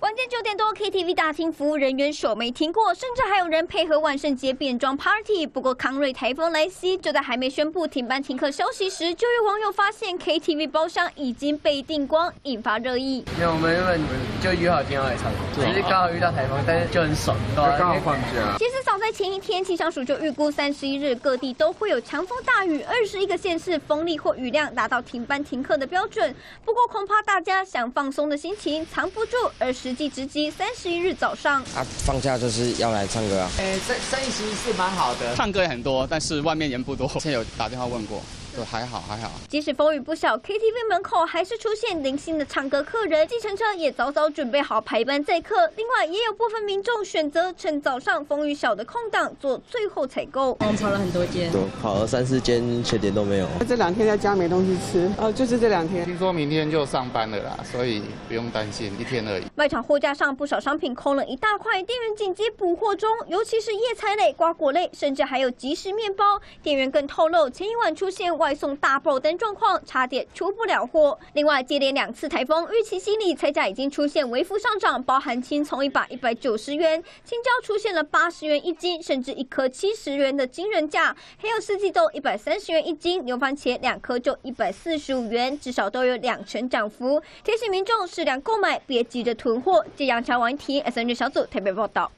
晚间九点多，KTV 大厅服务人员手没停过，甚至还有人配合万圣节变装 party。不过康瑞台风来袭，就在还没宣布停班停课消息时，就有网友发现 KTV 包厢已经被订光，引发热议。因为我们原本就约好今天来唱歌，其实刚好遇到台风，但是就很爽，就刚好放假。其实早在前一天，气象署就预估三十一日各地都会有强风大雨，二十一个县市风力或雨量达到停班停课的标准。不过恐怕大家想放松的心情藏不住，而实际直击三十一日早上。啊，放假就是要来唱歌啊。诶，生生意其实是蛮好的，唱歌也很多，但是外面人不多。之前有打电话问过。还好还好，即使风雨不小，KTV 门口还是出现零星的唱歌客人，计程车也早早准备好排班载客。另外，也有部分民众选择趁早上风雨小的空档做最后采购。我们跑了很多间，跑了三四间，缺点都没有。这两天在家没东西吃，哦，就是这两天。听说明天就上班了啦，所以不用担心，一天而已。卖场货架上不少商品空了一大块，店员紧急补货中，尤其是叶菜类、瓜果类，甚至还有即食面包。店员更透露，前一晚出现外送大爆单。状况差点出不了货。另外，接连两次台风，预期心理菜价已经出现微幅上涨，包含青葱一把一百九十元，青椒出现了八十元一斤，甚至一颗七十元的惊人价，还有四季豆一百三十元一斤，牛番茄两颗就一百四十五元，至少都有两成涨幅。提醒民众适量购买，别急着囤货。记杨桥王一婷 S N 小组特别报道。